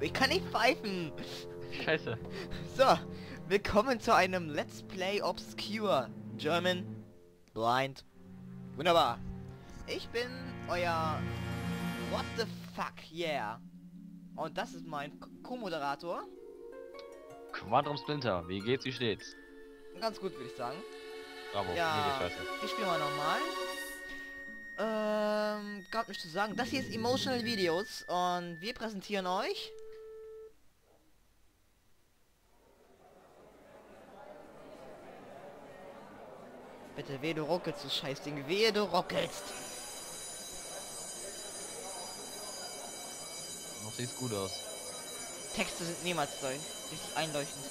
Ich kann nicht pfeifen. Scheiße. So, willkommen zu einem Let's Play Obscure German Blind. Wunderbar. Ich bin euer What the fuck yeah. Und das ist mein Co-Moderator. Quantum Splinter, wie geht's, wie steht's? Ganz gut, würde ich sagen. Bravo, Ja. mir geht's scheiße. Ich spiele mal nochmal. Ähm, gab nichts zu sagen. Das hier ist Emotional Videos und wir präsentieren euch. Bitte, wehe du ruckelst, du Scheißding. Wehe du ruckelst. Noch sieht's gut aus. Texte sind niemals so richtig einleuchtend.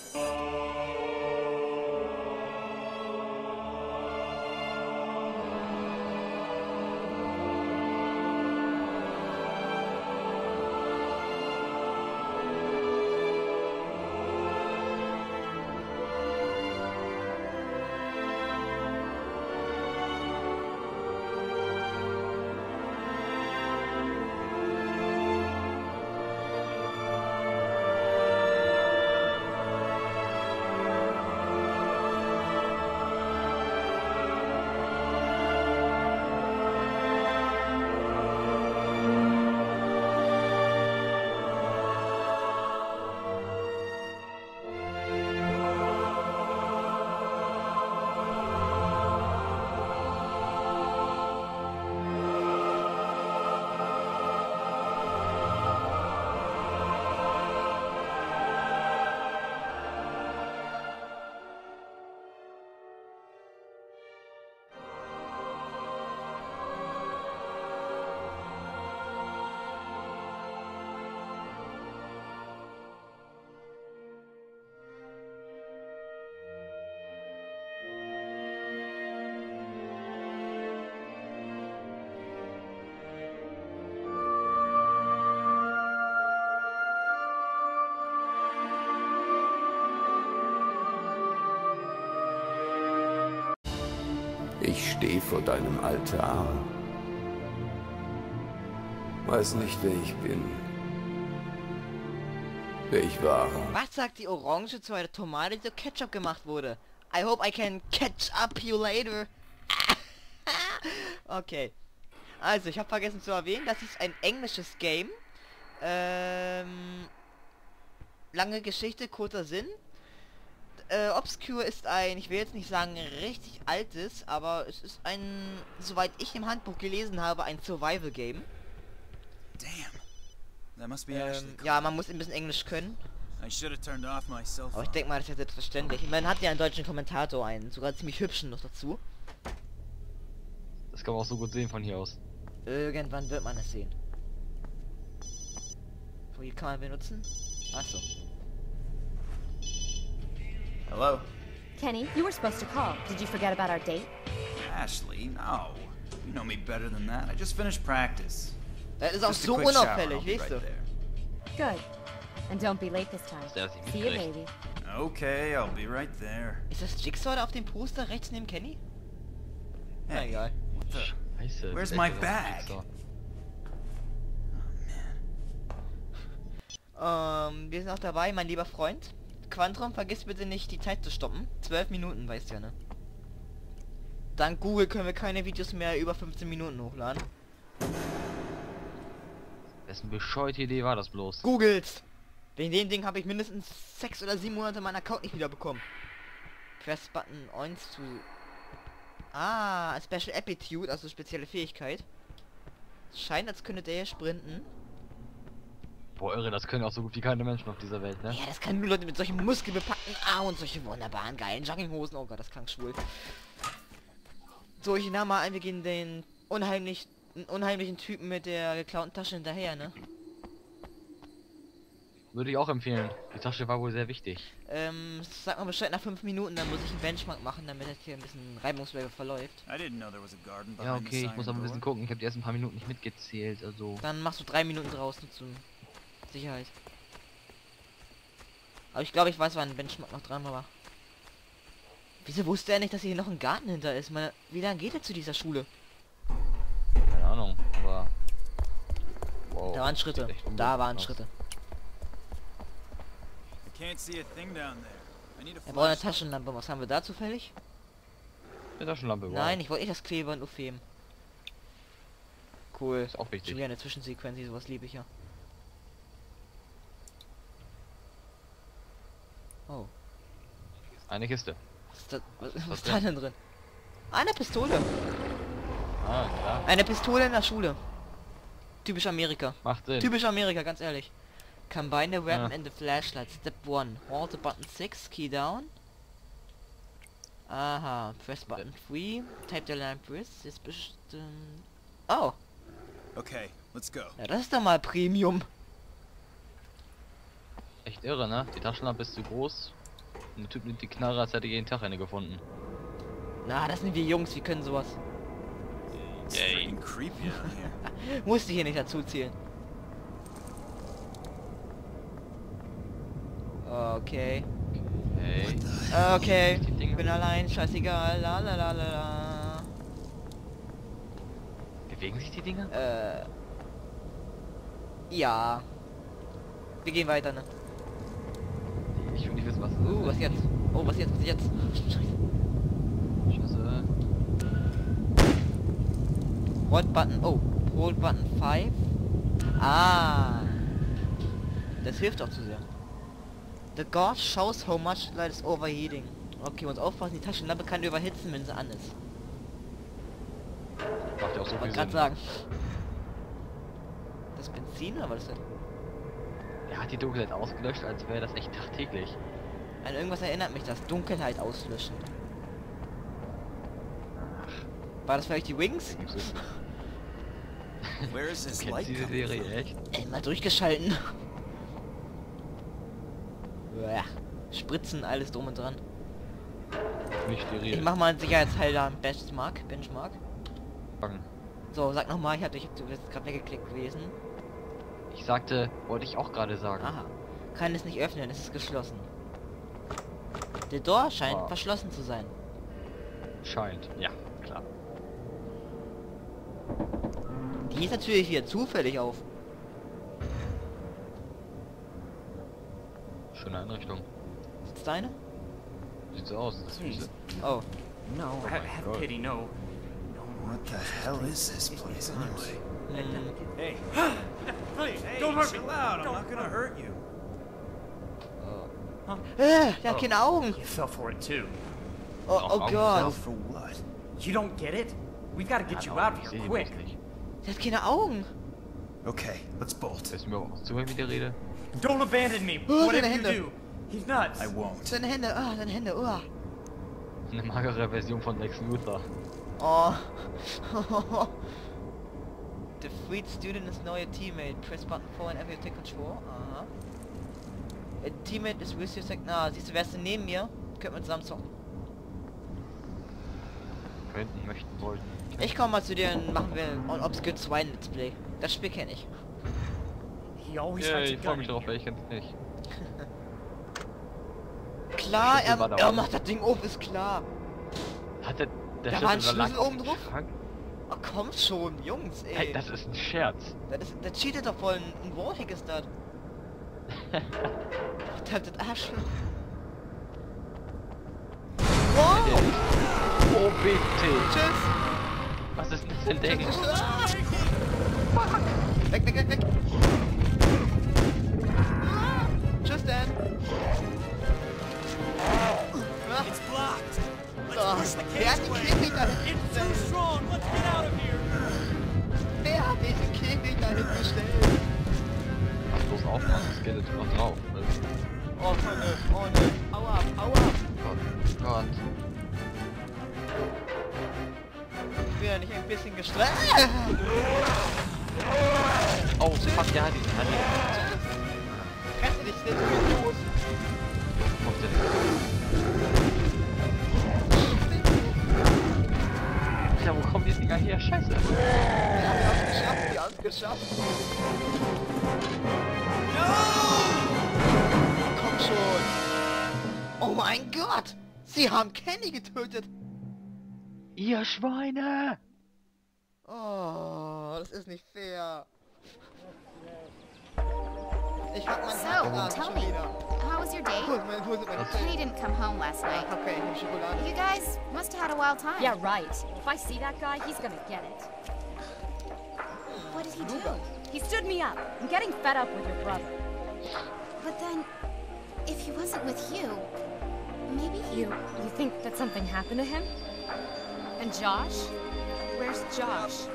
Stehe vor deinem Altar. Weiß nicht, wer ich bin. Wer ich war. Was sagt die Orange zu einer Tomate, die zu Ketchup gemacht wurde? I hope I can catch up you later. okay. Also, ich habe vergessen zu erwähnen, das ist ein englisches Game. Ähm, lange Geschichte, kurzer Sinn. Äh, Obscure ist ein, ich will jetzt nicht sagen richtig altes, aber es ist ein, soweit ich im Handbuch gelesen habe, ein Survival-Game. Damn. That must be Ähm, ja, man muss ein bisschen Englisch können. I should have turned off my cell Aber ich denke mal, das ist ja selbstverständlich. Man hat ja einen deutschen Kommentator, einen sogar ziemlich hübschen noch dazu. Das kann man auch so gut sehen von hier aus. Irgendwann wird man es sehen. So, hier kann man benutzen. Achso. Hello? Kenny, you were supposed to call. Did you forget about our date? Ashley, no. You know me better than that. I just finished practice. Das ist auch Just a so quick shower, unauffällig, I'll be weißt right du. there. Good. And don't be late this time. Sehr, dass ich See you, baby. Okay, I'll be right there. Ist das Jigsaw da auf dem Poster rechts neben Kenny? Na Hey, egal. what the? Scheiße. Where's my ist echt bag? so. Ähm, um, wir sind auch dabei, mein lieber Freund. Quantrum, vergiss bitte nicht, die Zeit zu stoppen. 12 Minuten, weißt du ja, ne? Dank Google können wir keine Videos mehr über 15 Minuten hochladen. Wessen bescheuerte Idee war das bloß? Googles! Wegen dem Ding habe ich mindestens 6 oder 7 Monate meinen Account nicht wieder bekommen. Press Button 1 zu... Ah, Special Aptitude, also spezielle Fähigkeit. Scheint, als könnte der hier sprinten. Boah, irre, das können auch so gut wie keine Menschen auf dieser Welt, ne? Ja, das kann nur Leute mit solchen muskelbepackten Armen und solche wunderbaren, geilen Jogginghosen. Oh Gott, das klang schwul. So, ich nehme mal ein, wir gehen den unheimlich, unheimlichen Typen mit der geklauten Tasche hinterher, ne? Würde ich auch empfehlen. Die Tasche war wohl sehr wichtig. Ähm, sag mal Bescheid nach fünf Minuten, dann muss ich einen Benchmark machen, damit das hier ein bisschen reibungsfähiger verläuft. I didn't know there was a garden Ja, okay, ich muss aber ein bisschen gucken. Ich habe die ersten paar Minuten nicht mitgezählt, also... Dann machst du drei Minuten draußen zur Sicherheit. Aber ich glaube, ich weiß, wann ein Benchmark noch dran war. Wieso wusste er nicht, dass hier noch ein Garten hinter ist? Meine, wie lange geht er zu dieser Schule? Keine Ahnung, aber... Da waren Schritte. Da waren. Schritte. I can't see a thing down there. I need a Er braucht eine. Taschenlampe. Was haben wir da zufällig? Eine Taschenlampe, wow. Nein, ich wollte nicht das Kleber aufheben. Cool. Ist auch Schon wichtig. wieder eine Zwischensequenz, sowas liebe ich ja. Oh, Eine Kiste. was ist da, was, was was ist da denn drin? Eine Pistole. Ah, klar. Eine Pistole in der Schule. Typisch Amerika. Macht Sinn. Typisch Amerika, ganz ehrlich. Combine the weapon Ja. and the flashlight. Step 1. Hold the button 6, key down. Aha, press button 3. Type the lamp with. Ist bestimmt... Oh, Okay, let's go. ja, das ist doch mal Premium. Echt irre, ne? Die Taschenlampe ist zu groß. Und der Typ nimmt die Knarre, als hätte er jeden Tag eine gefunden. Na, das sind wir Jungs, wir können sowas. Yay. creepy. Musste hier nicht dazu zählen. Okay. Hey. Okay. Dinge- Bin allein, scheißegal. La la la la la. Bewegen sich die Dinge? Äh. Ja. Wir gehen weiter, ne? Ich will nicht wissen, was das Uh, was jetzt? Oh, was jetzt? Was jetzt? Scheiße. Hold button. Oh, hold button 5. Ah. Das hilft auch zu sehr. The guard shows how much light is overheating. Okay, muss aufpassen, die Taschenlampe kann überhitzen, wenn sie an ist. Macht ja auch so viel Sinn. sagen. Das Benzin oder was ist das? Er hat die Dunkelheit ausgelöscht, als wäre das echt tagtäglich. An irgendwas erinnert mich das. Dunkelheit auslöschen. War das vielleicht die Wings? Where is this light diese Serie echt? Ey, mal durchgeschalten. Uah, Spritzen, alles drum und dran. Nicht Ich steril. mach mal einen Sicherheitshalter Benchmark. Benchmark. Fangen. So, sag nochmal, ich ich du bist gerade weggeklickt gewesen. Ich sagte, wollte ich auch gerade sagen. Aha. Kann es nicht öffnen, es ist geschlossen. Der Door scheint Ah. verschlossen zu sein. Scheint. Ja, klar. Die ist natürlich hier zufällig auf. Schöne Einrichtung. Ist deine? Sieht so aus. Das Füße. Oh. No, have, have pity, no. What the hell is this place anyway? Hey, Please, hey, don't hurt me. out. I'm not gonna hurt you. Äh, der hat Oh. keine Augen. You fell for it too. Oh, oh Gott. For what? You don't get it? We've got to get you out of here quick. Der hat keine Augen. Okay, let's bolt. Du mir auch zu, mit dir rede? Don't abandon me. Oh, Whatever you do. He's nuts. I won't. Seine Hände, ah, seine Hände, oh. Eine magere Version von Lex Luthor. Oh. The freed student is now your teammate. Press button 4 whenever you take control. Aha. A teammate is with you. Na, siehst du, wärst du neben mir, könnten wir zusammen zocken. Könnten, möchten, wollten. Ich komme mal zu dir und machen wir on Obscure 2 Let's Play. Das Spiel kenne ich. Ja, hides a ich freue mich drauf, weil ich kenn's nicht. Klar, er, er macht das Ding auf, ist klar. Hat der, der Da war ein Schlüssel oben drauf? Schrank? Oh, komm schon, Jungs, ey. Hey, das ist ein Scherz. Das, ist, das cheatet doch voll. Ein, Warhack ist das. das das Arsch. Wow! Oh bitte! Tschüss! Was ist das denn Ding? Ah! Fuck! Weg, weg, weg, weg! Ich bin ja nicht ein bisschen gestresst. Oh, fuck, hat ihn, der hat ihn. Rette dich, den los! Auf der Ja, wo kommen die Dinger her? Scheiße. Wir haben es geschafft, wir haben es geschafft. Komm schon. Oh mein Gott. Sie haben Kenny getötet. Ihr Schweine! Oh, das ist nicht fair. Ich hab mein So, Hackbraten tell me, wieder. how was your Wo date? ist mein, wo sind meine Kenny didn't come home last night. Okay, ich hab Schokolade. You guys must have had a wild time. Yeah, right. If I see that guy, he's gonna get it. What did he do? He stood me up. I'm getting fed up with your brother. But then, if he wasn't with you, maybe he. You you think that something happened to him? And Josh? Where's Josh?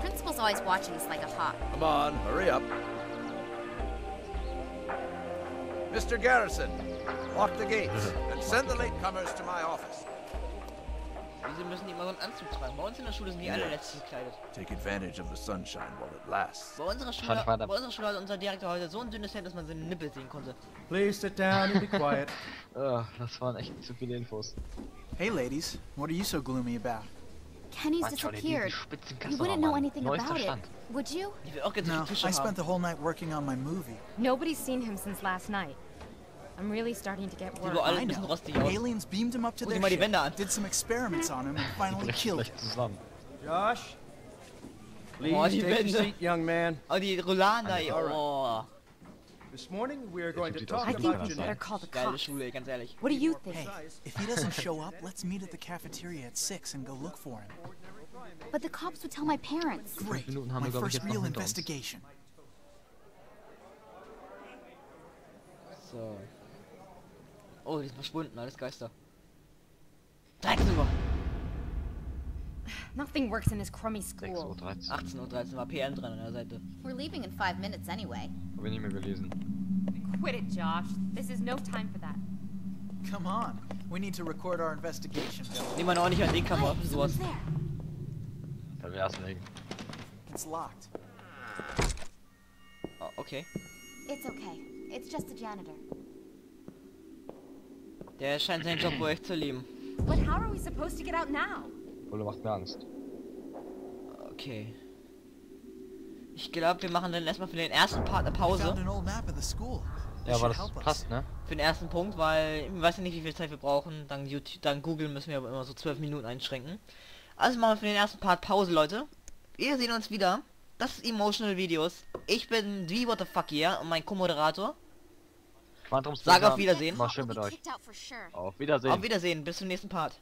Principal's always watching us like a hawk. Come on, hurry up. Mr. Garrison, lock the gates and send the latecomers to my office. Wieso müssen die immer so einen Anzug tragen? Bei uns in der Schule sind die alle letztlich gekleidet. Take advantage of the sunshine while it lasts. Bei unserer Schule, bei unserer Schule hat unser Direktor heute so ein dünnes Hemd, dass man seine Nippel sehen konnte. Please sit down and be quiet. Ah, das waren echt zu viele Infos. Hey, ladies. What are you so gloomy about? Kenny's Mann, schau dir disappeared. You wouldn't know anything about it, would you? Ich will auch gerne No, I spent the whole night working on my movie. Nobody's seen him since last night. I'm really starting to get worried. I know. rostig. Aliens beamed him up to Guck dir their mal die ship, did some experiments on him, and finally killed him. Josh? Please Oh, die take your Wände. seat, young man. Oh, die Rouladen da, oh. This morning we are going to talk aus I wie about think we better call the Geile cops. Schule, ganz ehrlich. What do you think? Hey, if he doesn't show up, let's meet at the cafeteria at 6 and go look for him. But the cops would tell my parents. Great. My wir, glaub ich, first real investigation. So. Oh, die sind verschwunden, alles Geister. Drecksüber. Nothing works in this crummy 6.13 school. Uhr. 13. 18.13 Uhr war PM dran an der Seite. We're leaving in five minutes anyway. Hab ich nicht mehr gelesen. Quit it, Josh. This is no time for that. Come on. We need to record our investigation, Bill. Nimm mal eine ordentliche AD-Kamera für sowas. Someone's there. Da wär's. It's locked. Oh, okay. It's okay. It's just the janitor. Der scheint seinen Job wohl echt zu lieben. But how are we supposed to get out now? Ole macht mir Angst. Okay. Ich glaube, wir machen dann erstmal für den ersten Part eine Pause. Ja, aber das passt, ne? Für den ersten Punkt, weil ich weiß ja nicht, wie viel Zeit wir brauchen. Dank YouTube, dank Google müssen wir aber immer so 12 Minuten einschränken. Also machen wir für den ersten Part Pause, Leute. Wir sehen uns wieder. Das ist Emotional Videos. Ich bin die What the Fuck hier und mein Co-Moderator. Quantum Sag auf Wiedersehen. War schön mit euch. kicked out for sure. Auf Wiedersehen. Auf Wiedersehen, bis zum nächsten Part.